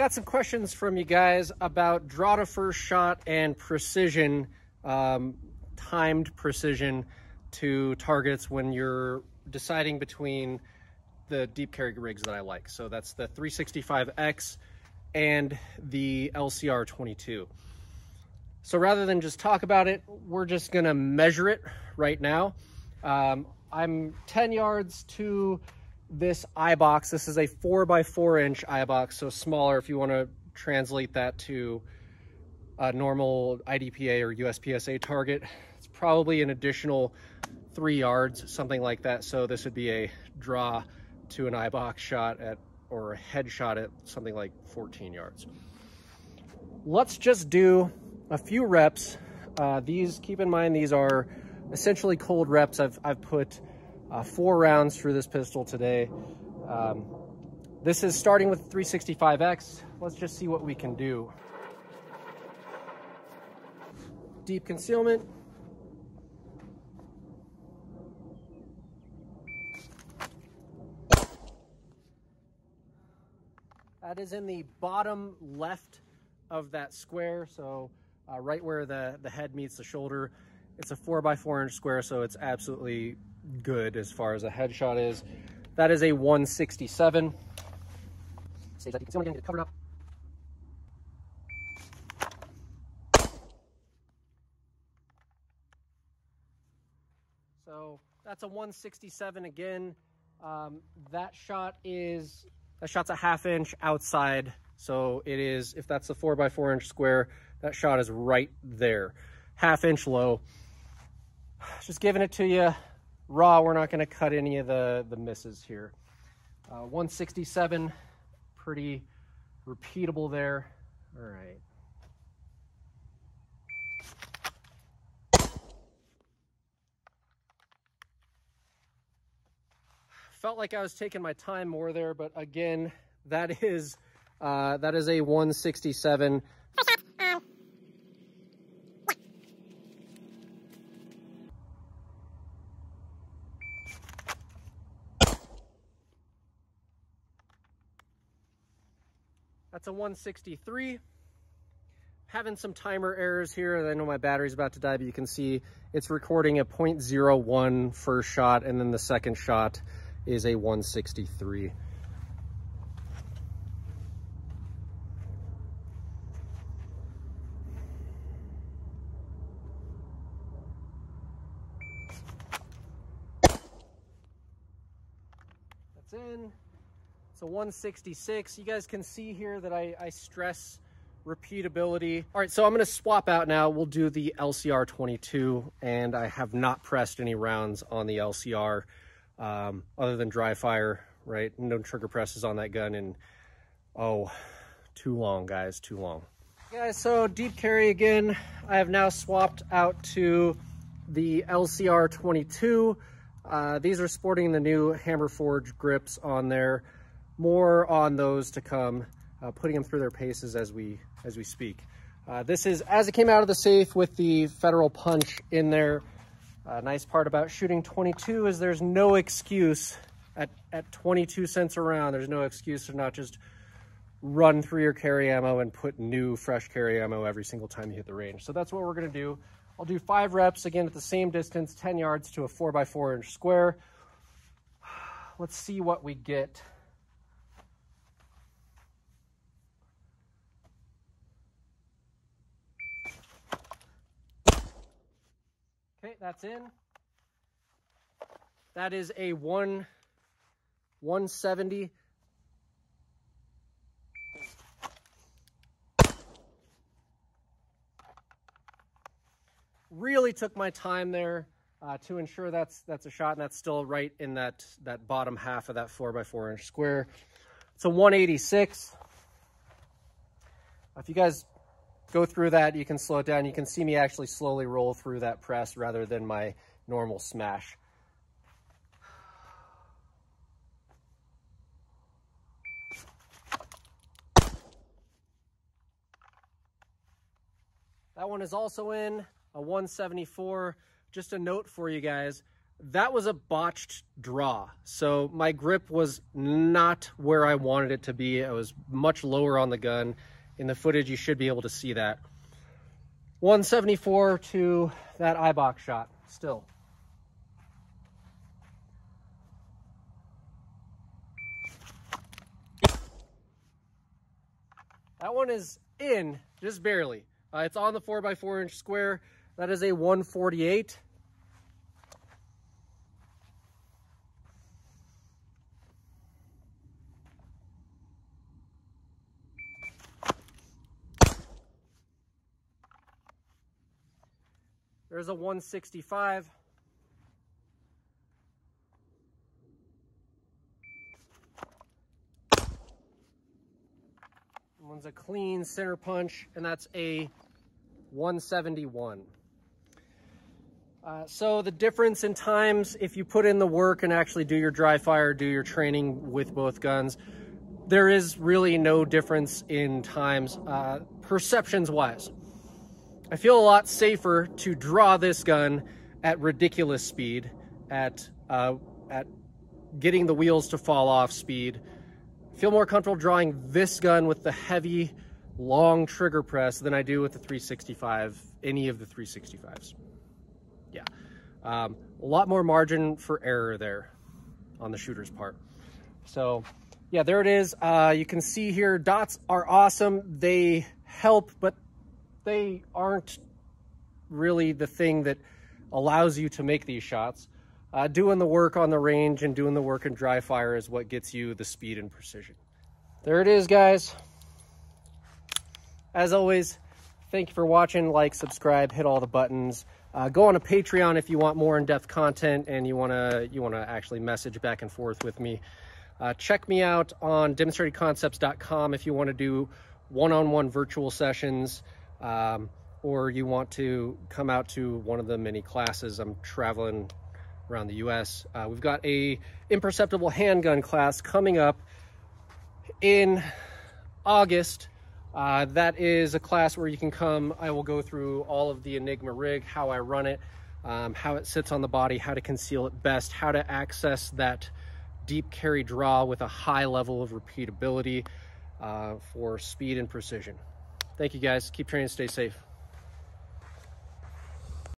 got some questions from you guys about draw to first shot and precision, um, timed precision to targets when you're deciding between the deep carry rigs that I like. So that's the 365X and the LCR 22. So rather than just talk about it, we're just gonna measure it right now. Um, I'm 10 yards to this eye box. This is a four by four inch eye box, so smaller if you wanna translate that to a normal IDPA or USPSA target. It's probably an additional three yards, something like that. So this would be a draw to an eye box shot at, or a head shot at something like 14 yards. Let's just do a few reps. Uh, these, keep in mind, these are essentially cold reps. I've, I've put uh, four rounds through this pistol today. Um, this is starting with 365X. Let's just see what we can do. Deep concealment. That is in the bottom left of that square. So uh, right where the, the head meets the shoulder. It's a four by four inch square, so it's absolutely good as far as a headshot is. That is a 167. Stage that you can see I'm getting it covered up. So that's a 167 again. Um, that shot is, that shot's a half inch outside. So it is, if that's a four by four inch square, that shot is right there, half inch low. Just giving it to you raw. We're not going to cut any of the, the misses here. Uh, 167, pretty repeatable there. All right. Felt like I was taking my time more there, but again, that is uh, that is a 167. That's a 163. Having some timer errors here. I know my battery's about to die, but you can see it's recording a 0.01 first shot, and then the second shot is a 163. That's in. It's a 166. You guys can see here that I, I stress repeatability. All right, so I'm gonna swap out now. We'll do the LCR 22, and I have not pressed any rounds on the LCR um, other than dry fire, right? No trigger presses on that gun, and oh, too long, guys, too long. Guys, so deep carry again. I have now swapped out to the LCR 22. Uh, these are sporting the new Hamre Forge grips on there more on those to come, uh, putting them through their paces as we, as we speak. Uh, this is as it came out of the safe with the Federal Punch in there. Uh, nice part about shooting 22 is there's no excuse at, at 22 cents a round. There's no excuse to not just run through your carry ammo and put new fresh carry ammo every single time you hit the range. So that's what we're gonna do. I'll do five reps again at the same distance, 10 yards to a four by four inch square. Let's see what we get. Okay, that's in. That is a one 170. Really took my time there uh, to ensure that's that's a shot and that's still right in that that bottom half of that four by four inch square. It's a 186. If you guys go through that, you can slow it down. You can see me actually slowly roll through that press rather than my normal smash. That one is also in a 174. Just a note for you guys, that was a botched draw. So my grip was not where I wanted it to be. It was much lower on the gun. In the footage, you should be able to see that. 174 to that eye shot still. That one is in, just barely. Uh, it's on the 4x4 inch square. That is a 148. There's a 165. One's a clean center punch, and that's a 171. Uh, so the difference in times, if you put in the work and actually do your dry fire, do your training with both guns, there is really no difference in times, uh, perceptions wise. I feel a lot safer to draw this gun at ridiculous speed, at, uh, at getting the wheels to fall off speed. I feel more comfortable drawing this gun with the heavy, long trigger press than I do with the 365, any of the 365s. Yeah, um, a lot more margin for error there on the shooter's part. So yeah, there it is. Uh, you can see here, dots are awesome. They help, but they aren't really the thing that allows you to make these shots. Uh, doing the work on the range and doing the work in dry fire is what gets you the speed and precision. There it is, guys. As always, thank you for watching. Like, subscribe, hit all the buttons. Uh, go on a Patreon if you want more in-depth content and you want to you want to actually message back and forth with me. Uh, check me out on demonstratedconcepts.com if you want to do one-on-one -on -one virtual sessions um, or you want to come out to one of the many classes. I'm traveling around the U.S. Uh, we've got a imperceptible handgun class coming up in August. Uh, that is a class where you can come. I will go through all of the Enigma rig, how I run it, um, how it sits on the body, how to conceal it best, how to access that deep carry draw with a high level of repeatability uh, for speed and precision. Thank you guys. Keep training, stay safe.